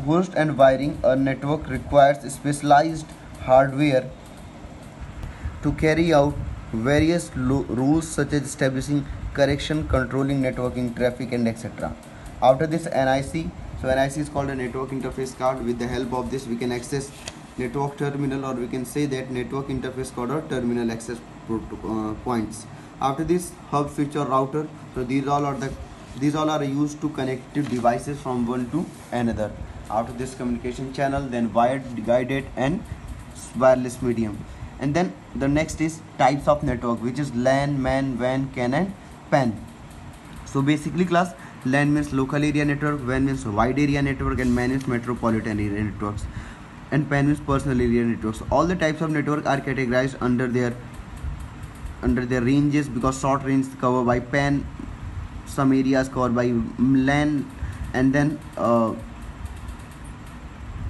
host and wiring a network requires specialized hardware to carry out various rules such as establishing correction controlling networking traffic and etc after this nic so nic is called a network interface card. With the help of this we can access network terminal or we can say that network interface card or terminal access uh, points. After this hub switch or router. So these all are the these all are used to connect devices from one to another after this communication channel then wired guided and wireless medium and then the next is types of network which is LAN, MAN, WAN, CAN and PAN so basically class LAN means local area network, WAN means wide area network and MAN means metropolitan area networks and PAN means personal area networks. All the types of network are categorized under their under their ranges because short range covered by PAN, some areas covered by LAN and then uh,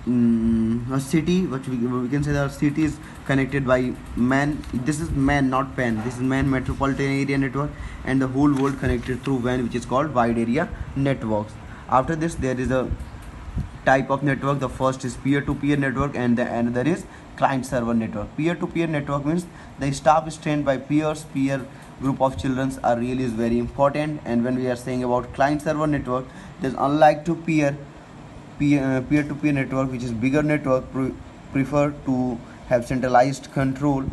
mm, a city which we, we can say that city is connected by man. This is man not pan this is man metropolitan area network and the whole world connected through WAN which is called wide area networks. After this there is a type of network. The first is peer-to-peer network and the another is client server network. Peer-to-peer network means the staff is trained by peers. Peer group of children are really is very important. And when we are saying about client server network there's unlike to peer Uh, peer-to-peer network which is bigger network pre prefer to have centralized control